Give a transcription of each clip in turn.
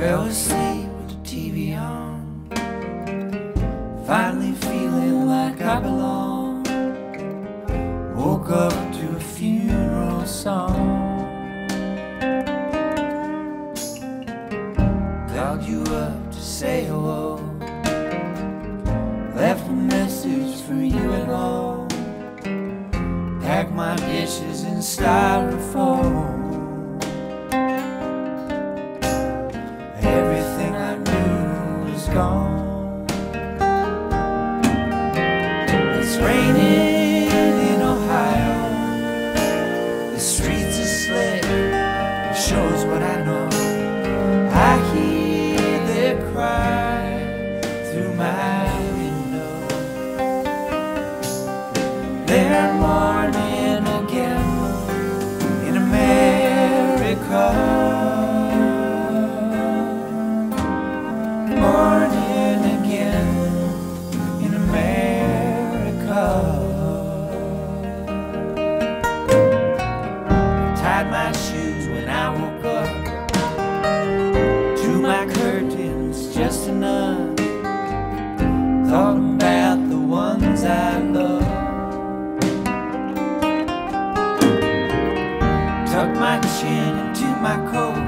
Fell asleep with the TV on. Finally feeling like I belong. Woke up to a funeral song. Called you up to say hello. Left a message for you at home. Packed my dishes in styrofoam. It's raining in Ohio. The streets are slick. It shows what I know. I hear their cry through my window. They're just enough. Thought about the ones I love. Tucked my chin into my coat.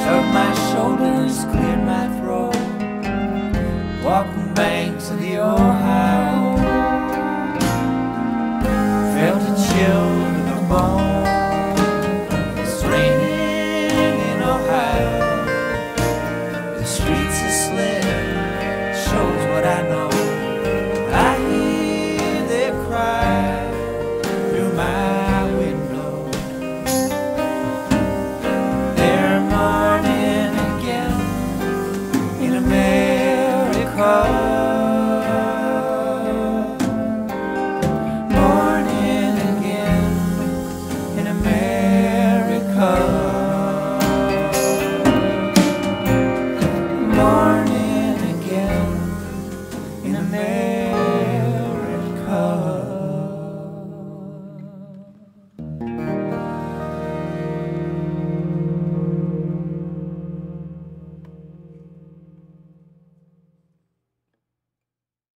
Shoved my shoulders, throat. 가.